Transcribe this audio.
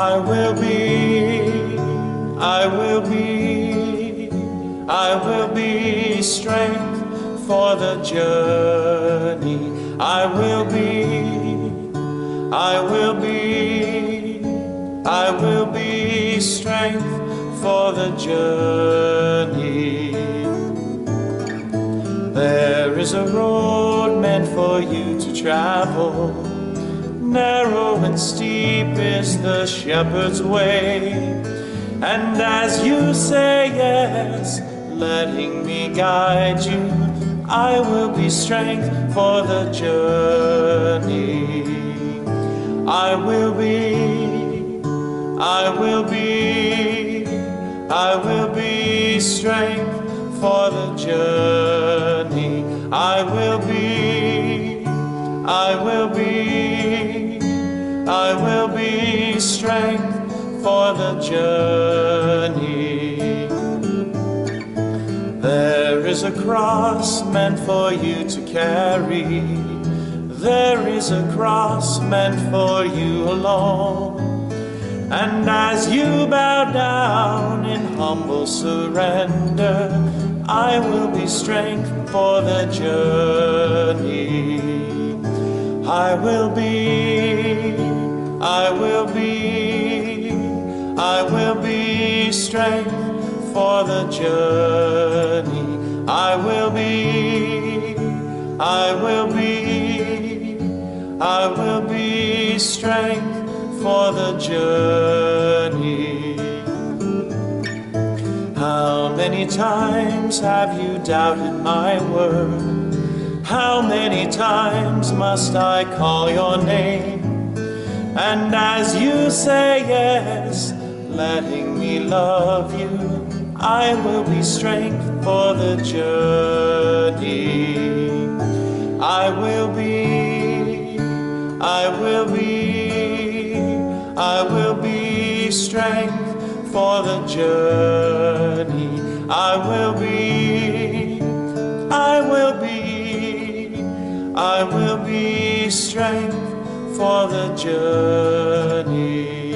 I will be, I will be, I will be strength for the journey. I will be, I will be, I will be strength for the journey. There is a road meant for you to travel. Narrow and steep is the shepherd's way. And as you say yes, letting me guide you, I will be strength for the journey. I will be, I will be, I will be strength for the journey. I will be, I will be, I will be strength for the journey. There is a cross meant for you to carry. There is a cross meant for you alone. And as you bow down in humble surrender, I will be strength for the journey. I will be, I will be, I will be strength for the journey. I will be, I will be, I will be strength for the journey. How many times have you doubted my word? How many times must I call your name? And as you say yes, letting me love you, I will be strength for the journey. I will be, I will be, I will be strength for the journey. I will be, I will be, I will be strength for the journey.